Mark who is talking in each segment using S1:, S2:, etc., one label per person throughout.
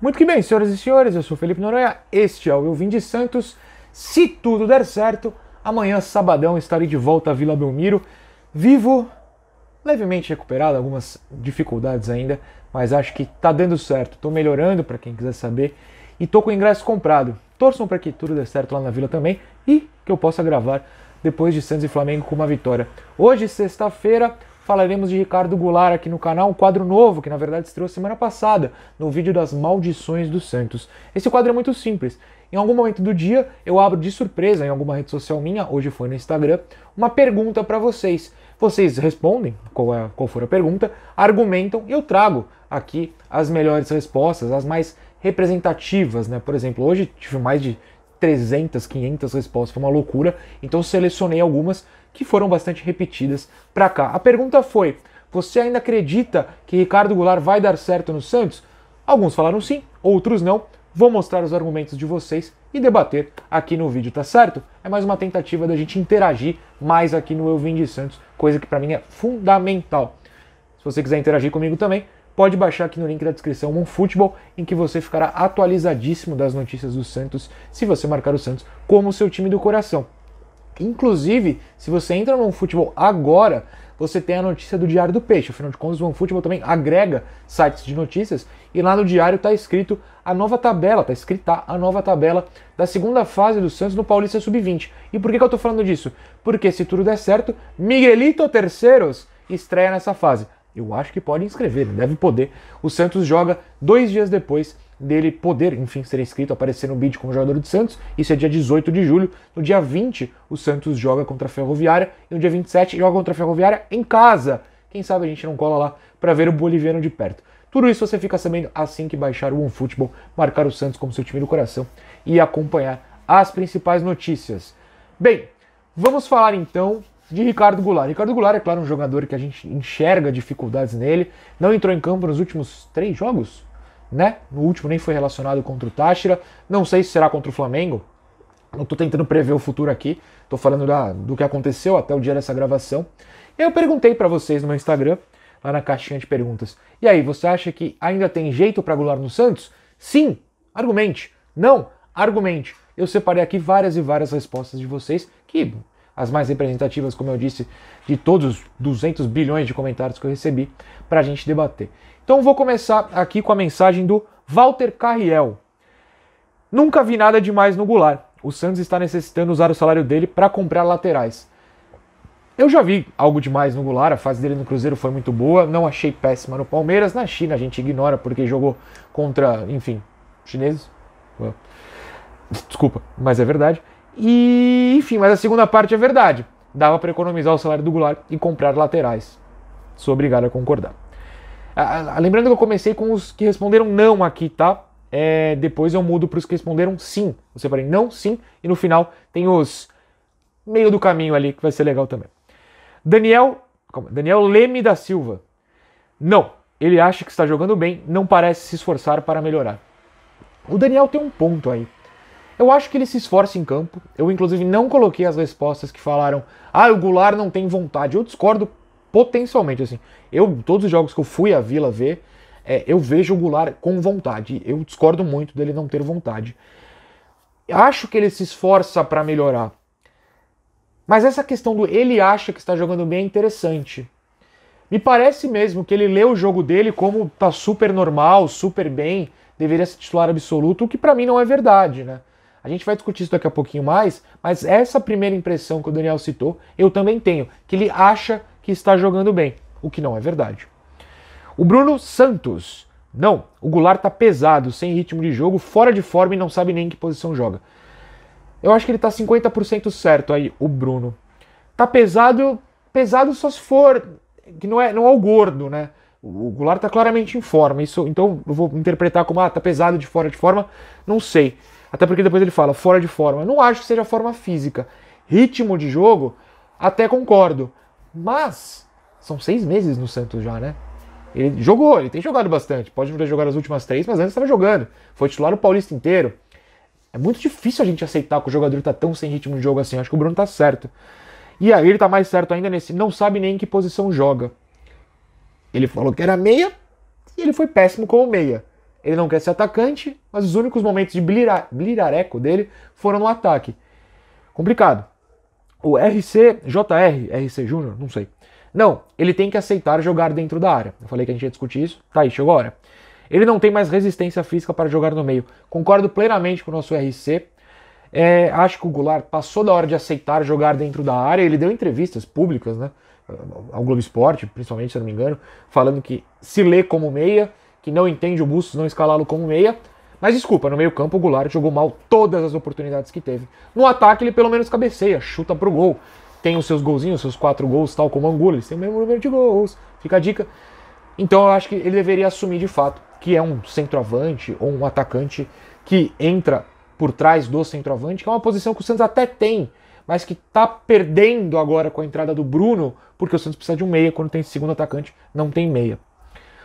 S1: Muito que bem, senhoras e senhores, eu sou Felipe Noronha, este é o Eu Vim de Santos. Se tudo der certo, amanhã, sabadão, estarei de volta à Vila Belmiro, vivo, levemente recuperado, algumas dificuldades ainda, mas acho que tá dando certo. Tô melhorando para quem quiser saber e tô com o ingresso comprado. Torçam para que tudo dê certo lá na Vila também e que eu possa gravar depois de Santos e Flamengo com uma vitória. Hoje, sexta-feira, falaremos de Ricardo Goulart aqui no canal, um quadro novo que na verdade estreou semana passada, no vídeo das maldições do Santos. Esse quadro é muito simples. Em algum momento do dia eu abro de surpresa em alguma rede social minha, hoje foi no Instagram, uma pergunta para vocês. Vocês respondem qual, é, qual for a pergunta, argumentam e eu trago aqui as melhores respostas, as mais representativas, né? Por exemplo, hoje tive mais de 300, 500 respostas, foi uma loucura. Então selecionei algumas que foram bastante repetidas para cá. A pergunta foi: você ainda acredita que Ricardo Goulart vai dar certo no Santos? Alguns falaram sim, outros não. Vou mostrar os argumentos de vocês e debater aqui no vídeo, tá certo? É mais uma tentativa da gente interagir mais aqui no Eu Vim de Santos, coisa que para mim é fundamental. Se você quiser interagir comigo também, pode baixar aqui no link da descrição um futebol em que você ficará atualizadíssimo das notícias do Santos se você marcar o Santos como seu time do coração. Inclusive, se você entra no futebol agora, você tem a notícia do Diário do Peixe. Afinal de contas, o OneFootball também agrega sites de notícias e lá no diário está escrito a nova tabela, está escrita a nova tabela da segunda fase do Santos no Paulista Sub-20. E por que, que eu estou falando disso? Porque se tudo der certo, Miguelito Terceiros estreia nessa fase. Eu acho que pode inscrever, deve poder. O Santos joga dois dias depois dele poder, enfim, ser inscrito, aparecer no bid como jogador do Santos. Isso é dia 18 de julho. No dia 20, o Santos joga contra a Ferroviária. E no dia 27, joga contra a Ferroviária em casa. Quem sabe a gente não cola lá para ver o boliviano de perto. Tudo isso você fica sabendo assim que baixar o OneFootball, marcar o Santos como seu time do coração e acompanhar as principais notícias. Bem, vamos falar então de Ricardo Goulart. Ricardo Goulart é claro um jogador que a gente enxerga dificuldades nele. Não entrou em campo nos últimos três jogos, né? No último nem foi relacionado contra o Táchira. Não sei se será contra o Flamengo. Não estou tentando prever o futuro aqui. Estou falando da, do que aconteceu até o dia dessa gravação. Eu perguntei para vocês no meu Instagram, lá na caixinha de perguntas. E aí, você acha que ainda tem jeito para Goulart no Santos? Sim, argumente. Não, argumente. Eu separei aqui várias e várias respostas de vocês que as mais representativas, como eu disse, de todos os 200 bilhões de comentários que eu recebi para a gente debater. Então vou começar aqui com a mensagem do Walter Carriel. Nunca vi nada demais no Goulart. O Santos está necessitando usar o salário dele para comprar laterais. Eu já vi algo demais no Goulart, a fase dele no Cruzeiro foi muito boa, não achei péssima no Palmeiras. Na China a gente ignora porque jogou contra, enfim, chineses. Desculpa, mas é verdade. E, enfim, mas a segunda parte é verdade. Dava para economizar o salário do Goulart e comprar laterais. Sou obrigado a concordar. Lembrando que eu comecei com os que responderam não aqui, tá? É, depois eu mudo para os que responderam sim. Eu separei não, sim, e no final tem os meio do caminho ali, que vai ser legal também. Daniel? Daniel Leme da Silva. Não, ele acha que está jogando bem, não parece se esforçar para melhorar. O Daniel tem um ponto aí. Eu acho que ele se esforça em campo. Eu, inclusive, não coloquei as respostas que falaram, ah, o Goulart não tem vontade. Eu discordo potencialmente, assim. Eu, todos os jogos que eu fui à Vila ver, é, eu vejo o Goulart com vontade. Eu discordo muito dele não ter vontade. Acho que ele se esforça para melhorar. Mas essa questão do ele acha que está jogando bem é interessante. Me parece mesmo que ele lê o jogo dele como tá super normal, super bem, deveria ser titular absoluto, o que para mim não é verdade, né? A gente vai discutir isso daqui a pouquinho mais, mas essa primeira impressão que o Daniel citou, eu também tenho, que ele acha que está jogando bem, o que não é verdade. O Bruno Santos. Não, o Goulart tá pesado, sem ritmo de jogo, fora de forma e não sabe nem em que posição joga. Eu acho que ele tá 50% certo aí, o Bruno. Tá pesado, pesado só se for que não é, não é o gordo, né? O Goulart tá claramente em forma, isso, então eu vou interpretar como ah, tá pesado de fora de forma, não sei. Até porque depois ele fala fora de forma. Não acho que seja forma física. Ritmo de jogo, até concordo. Mas são seis meses no Santos já, né? Ele jogou, ele tem jogado bastante. Pode não ter jogado as últimas três, mas antes estava jogando. Foi titular o Paulista inteiro. É muito difícil a gente aceitar que o jogador está tão sem ritmo de jogo assim. Acho que o Bruno tá certo. E aí ele tá mais certo ainda nesse. Não sabe nem em que posição joga. Ele falou que era meia e ele foi péssimo como meia. Ele não quer ser atacante, mas os únicos momentos de blira, blirareco dele foram no ataque. Complicado. O RC, JR, RC Júnior, não sei. Não, ele tem que aceitar jogar dentro da área. Eu falei que a gente ia discutir isso. Tá aí, chegou a hora. Ele não tem mais resistência física para jogar no meio. Concordo plenamente com o nosso RC. É, acho que o Goulart passou da hora de aceitar jogar dentro da área. Ele deu entrevistas públicas, né? Ao Globo Esporte, principalmente, se não me engano, falando que se lê como meia, que não entende o Bustos não escalá-lo como meia. Mas desculpa, no meio-campo o Goulart jogou mal todas as oportunidades que teve. No ataque ele pelo menos cabeceia, chuta pro gol. Tem os seus golzinhos, seus quatro gols, tal como o Angulo, eles têm o mesmo número de gols. Fica a dica. Então eu acho que ele deveria assumir de fato que é um centroavante ou um atacante que entra por trás do centroavante, que é uma posição que o Santos até tem, mas que está perdendo agora com a entrada do Bruno, porque o Santos precisa de um meia, quando tem segundo atacante, não tem meia.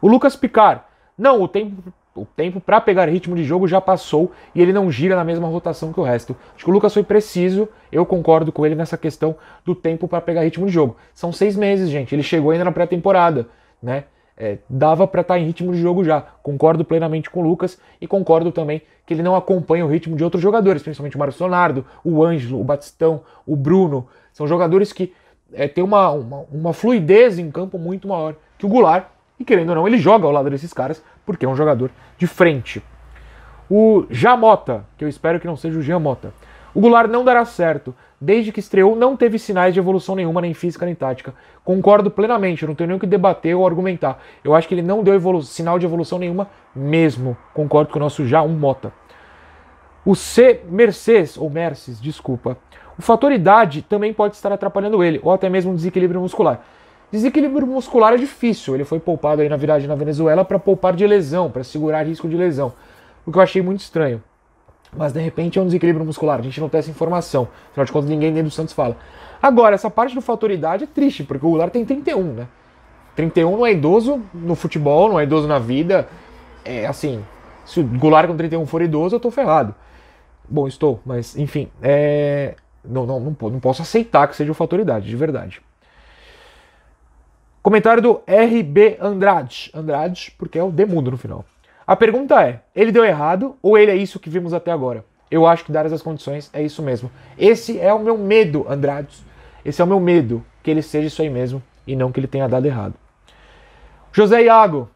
S1: O Lucas Picar, não, o tempo o tempo para pegar ritmo de jogo já passou e ele não gira na mesma rotação que o resto. Acho que o Lucas foi preciso, eu concordo com ele nessa questão do tempo para pegar ritmo de jogo. São seis meses, gente. Ele chegou ainda na pré-temporada, né? É, dava para estar tá em ritmo de jogo já. Concordo plenamente com o Lucas e concordo também que ele não acompanha o ritmo de outros jogadores, principalmente o Mário Leonardo, o Ângelo, o Batistão, o Bruno. São jogadores que é, têm uma, uma, uma fluidez em campo muito maior que o Goulart e querendo ou não, ele joga ao lado desses caras porque é um jogador de frente. O Jamota, que eu espero que não seja o Jamota. O Goulart não dará certo. Desde que estreou, não teve sinais de evolução nenhuma, nem física nem tática. Concordo plenamente, não tenho nem o que debater ou argumentar. Eu acho que ele não deu sinal de evolução nenhuma mesmo. Concordo com o nosso já um Mota. O C Mercedes, ou Merces, desculpa. O fator idade também pode estar atrapalhando ele, ou até mesmo um desequilíbrio muscular. Desequilíbrio muscular é difícil. Ele foi poupado aí na viragem na Venezuela para poupar de lesão, para segurar risco de lesão. O que eu achei muito estranho. Mas de repente é um desequilíbrio muscular. A gente não tem essa informação. Afinal de contas, ninguém dentro do Santos fala. Agora, essa parte do fator idade é triste, porque o Goulart tem 31, né? 31 não é idoso no futebol, não é idoso na vida. É assim, se o Goulart com 31 for idoso, eu tô ferrado. Bom, estou, mas enfim, é... não, não, não, não posso aceitar que seja o fator idade, de verdade. Comentário do RB Andrade. Andrade, porque é o Demundo no final. A pergunta é: ele deu errado ou ele é isso que vimos até agora? Eu acho que, dadas as condições, é isso mesmo. Esse é o meu medo, Andrade. Esse é o meu medo, que ele seja isso aí mesmo e não que ele tenha dado errado. José Iago.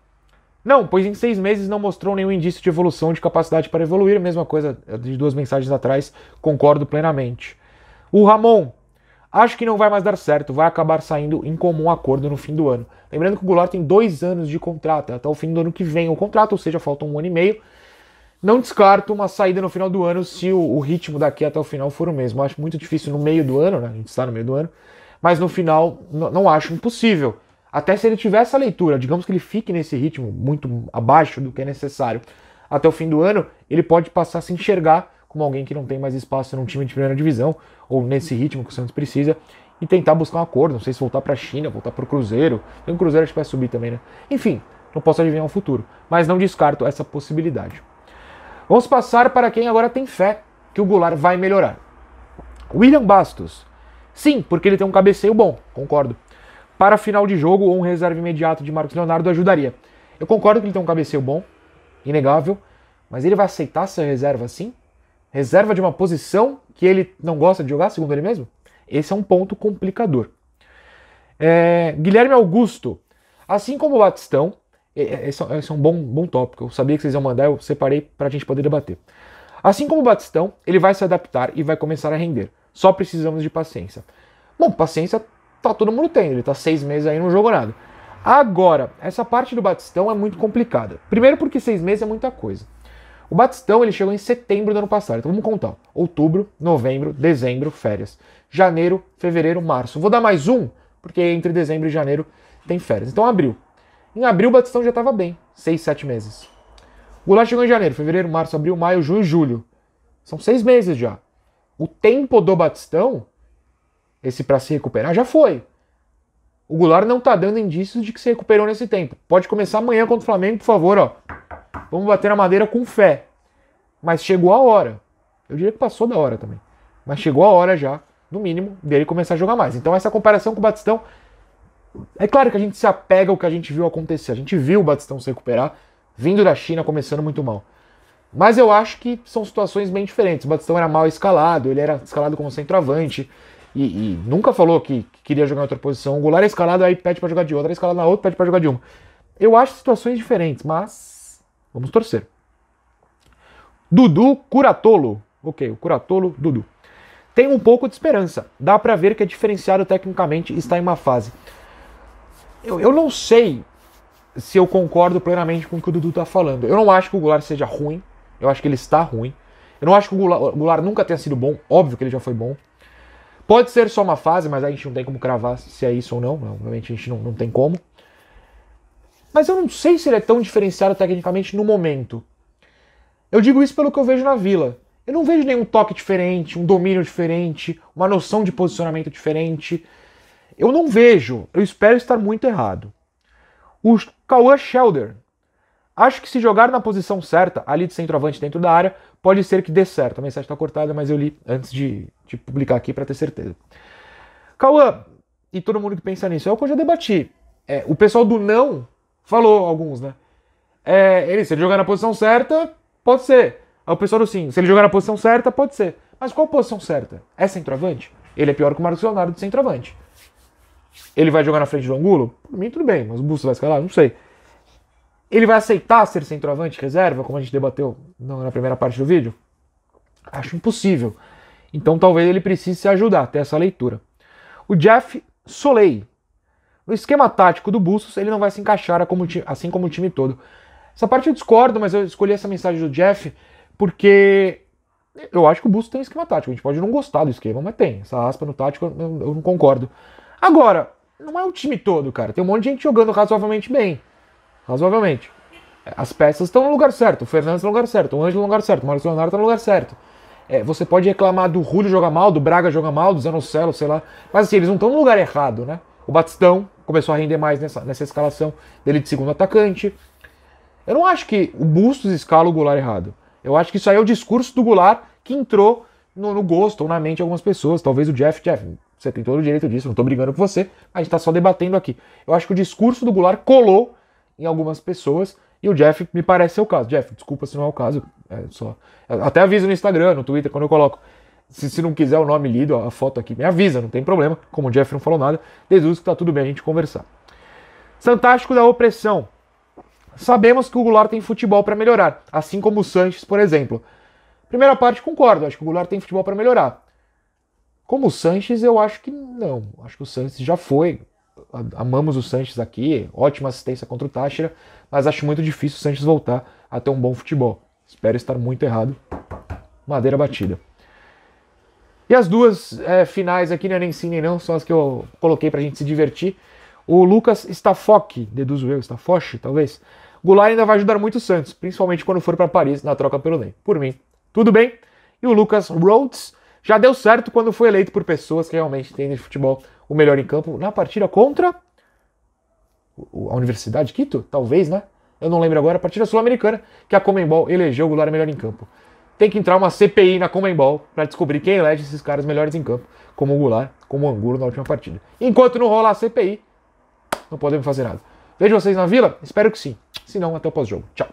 S1: Não, pois em seis meses não mostrou nenhum indício de evolução, de capacidade para evoluir. Mesma coisa de duas mensagens atrás, concordo plenamente. O Ramon. Acho que não vai mais dar certo, vai acabar saindo em comum acordo no fim do ano. Lembrando que o Goulart tem dois anos de contrato, até o fim do ano que vem o contrato, ou seja, falta um ano e meio. Não descarto uma saída no final do ano se o, o ritmo daqui até o final for o mesmo. Acho muito difícil no meio do ano, né? A gente está no meio do ano, mas no final não acho impossível. Até se ele tiver essa leitura, digamos que ele fique nesse ritmo muito abaixo do que é necessário até o fim do ano, ele pode passar a se enxergar como alguém que não tem mais espaço num time de primeira divisão, ou nesse ritmo que o Santos precisa, e tentar buscar um acordo. Não sei se voltar para a China, voltar para o Cruzeiro. Tem um Cruzeiro que vai subir também, né? Enfim, não posso adivinhar o futuro, mas não descarto essa possibilidade. Vamos passar para quem agora tem fé que o Goulart vai melhorar. William Bastos. Sim, porque ele tem um cabeceio bom, concordo. Para final de jogo ou um reserva imediato de Marcos Leonardo ajudaria. Eu concordo que ele tem um cabeceio bom, inegável, mas ele vai aceitar ser reserva assim? Reserva de uma posição que ele não gosta de jogar, segundo ele mesmo? Esse é um ponto complicador. É, Guilherme Augusto, assim como o Batistão, esse é um bom, bom tópico, eu sabia que vocês iam mandar, eu separei para a gente poder debater. Assim como o Batistão, ele vai se adaptar e vai começar a render. Só precisamos de paciência. Bom, paciência tá todo mundo tendo, ele tá seis meses aí não jogou nada. Agora, essa parte do Batistão é muito complicada. Primeiro porque seis meses é muita coisa. O Batistão ele chegou em setembro do ano passado. Então vamos contar. Outubro, novembro, dezembro, férias. Janeiro, fevereiro, março. Vou dar mais um, porque entre dezembro e janeiro tem férias. Então abril. Em abril o Batistão já estava bem. Seis, sete meses. O Goulart chegou em janeiro, fevereiro, março, abril, maio, junho julho. São seis meses já. O tempo do Batistão, esse para se recuperar, já foi. O Goulart não tá dando indícios de que se recuperou nesse tempo. Pode começar amanhã contra o Flamengo, por favor, ó. Vamos bater na madeira com fé. Mas chegou a hora. Eu diria que passou da hora também. Mas chegou a hora já, no mínimo, dele começar a jogar mais. Então essa comparação com o Batistão. É claro que a gente se apega ao que a gente viu acontecer. A gente viu o Batistão se recuperar. vindo da China, começando muito mal. Mas eu acho que são situações bem diferentes. O Batistão era mal escalado, ele era escalado como centroavante e, e nunca falou que, que, queria jogar em outra posição. O Goulart é escalado, aí pede para jogar de outra, é escalado na outra, pede para jogar de uma. Eu acho situações diferentes, mas vamos torcer. Dudu Curatolo. Ok, o Curatolo, Dudu. Tem um pouco de esperança. Dá para ver que é diferenciado tecnicamente está em uma fase. Eu, eu não sei se eu concordo plenamente com o que o Dudu está falando. Eu não acho que o Goulart seja ruim. Eu acho que ele está ruim. Eu não acho que o Goulart, o Goulart nunca tenha sido bom. Óbvio que ele já foi bom. Pode ser só uma fase, mas a gente não tem como cravar se é isso ou não. Obviamente a gente não, não tem como. Mas eu não sei se ele é tão diferenciado tecnicamente no momento. Eu digo isso pelo que eu vejo na Vila. Eu não vejo nenhum toque diferente, um domínio diferente, uma noção de posicionamento diferente. Eu não vejo. Eu espero estar muito errado. O Cauã Shelder. Acho que se jogar na posição certa, ali de centroavante dentro da área, pode ser que dê certo. A mensagem está cortada, mas eu li antes de, de publicar aqui para ter certeza. Cauã, e todo mundo que pensa nisso, é o que eu já debati. É, o pessoal do não falou, alguns, né? É, ele, se ele jogar na posição certa, pode ser. Aí o pessoal do sim, se ele jogar na posição certa, pode ser. Mas qual posição certa? É centroavante? Ele é pior que o Marcos Leonardo de centroavante. Ele vai jogar na frente do Angulo? Por mim, tudo bem, mas o Bustos vai escalar? Não sei. Ele vai aceitar ser centroavante reserva, como a gente debateu na primeira parte do vídeo? Acho impossível. Então talvez ele precise se ajudar, ter essa leitura. O Jeff Soleil. No esquema tático do Bustos, ele não vai se encaixar assim como o time todo. Essa parte eu discordo, mas eu escolhi essa mensagem do Jeff porque eu acho que o Bustos tem esquema tático. A gente pode não gostar do esquema, mas tem. Essa aspa no tático eu, não concordo. Agora, não é o time todo, cara. Tem um monte de gente jogando razoavelmente bem. Razoavelmente. As peças estão no lugar certo. O Fernandes no lugar certo. O Ângelo no lugar certo. O Marcos Leonardo está no lugar certo. É, você pode reclamar do Julio jogar mal, do Braga jogar mal, do Zanocelo, sei lá. Mas assim, eles não estão no lugar errado, né? O Batistão começou a render mais nessa, nessa escalação dele de segundo atacante. Eu não acho que o Bustos escala o Goulart errado. Eu acho que isso aí é o discurso do Goulart que entrou no, no gosto ou na mente de algumas pessoas. Talvez o Jeff, Jeff, você tem todo o direito disso, não estou brigando com você, a gente está só debatendo aqui. Eu acho que o discurso do Goulart colou em algumas pessoas e o Jeff me parece ser o caso. Jeff, desculpa se não é o caso, é só. Até aviso no Instagram, no Twitter, quando eu coloco. Se, se não quiser o nome lido, a foto aqui, me avisa, não tem problema. Como o Jeff não falou nada, deduzo que tá tudo bem a gente conversar. Fantástico da opressão. Sabemos que o Goulart tem futebol para melhorar, assim como o Sanches, por exemplo. Primeira parte, concordo, acho que o Goulart tem futebol para melhorar. Como o Sanches, eu acho que não. Acho que o Sanches já foi. Amamos o Sanches aqui, ótima assistência contra o Táchira, mas acho muito difícil o Sanches voltar a ter um bom futebol. Espero estar muito errado. Madeira batida. E as duas é, finais aqui, não é nem sim nem não, são as que eu coloquei pra gente se divertir. O Lucas Stafock, deduzo eu, Stafoche, talvez. Goulart ainda vai ajudar muito o Santos, principalmente quando for para Paris na troca pelo Ney. Por mim, tudo bem. E o Lucas Rhodes já deu certo quando foi eleito por pessoas que realmente entendem de futebol o melhor em campo na partida contra a Universidade de Quito, talvez, né? Eu não lembro agora, a partida sul-americana, que a Comembol elegeu o Goulart melhor em campo. Tem que entrar uma CPI na Comembol para descobrir quem elege esses caras melhores em campo, como o Goulart, como o Angulo na última partida. Enquanto não rolar a CPI, não podemos fazer nada. Vejo vocês na vila? Espero que sim. Se não, até o pós-jogo. Tchau.